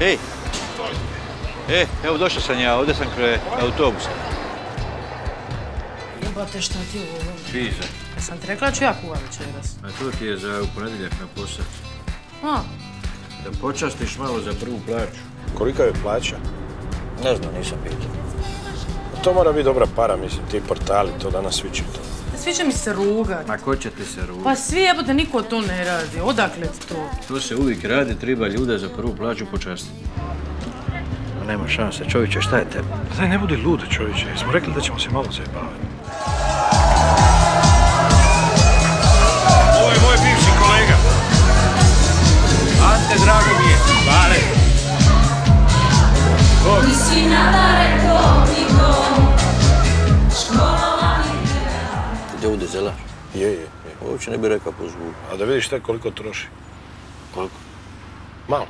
Ej! E, evo došao sam ja, ovdje sam kraj autobusa. Jebate šta ti ovo? Pizza. Ja sam ti rekla da ću ja kuvat večeras. A to ti je za u ponedjeljak na posao. A, Da počastiš malo za prvu plaću. Kolika je plaća? Ne znam, nisam pitao. To mora biti dobra para, mislim, ti portali, to danas svi čitaju. Svi će mi se rugat. Ma ko će ti se ružiti? Pa svi jebote, niko to ne radi. Odakle ti to? To se uvijek radi, treba ljude za prvu plaću počastiti. Ma nema šanse, čovječe, šta je tebi? Daj, ne budi lud, čovječe, smo rekli da ćemo se malo zajebavati. Ovo je moj bivši kolega. Ante, drago mi je. Vale. si Ovdje zelaš? Je, je, je. Uopće ne bi rekao po zvuku. A da vidiš te koliko troši. Koliko? Malo.